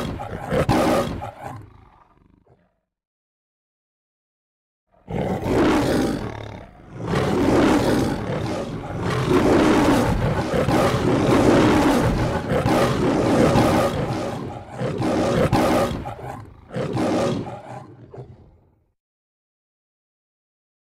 Oh,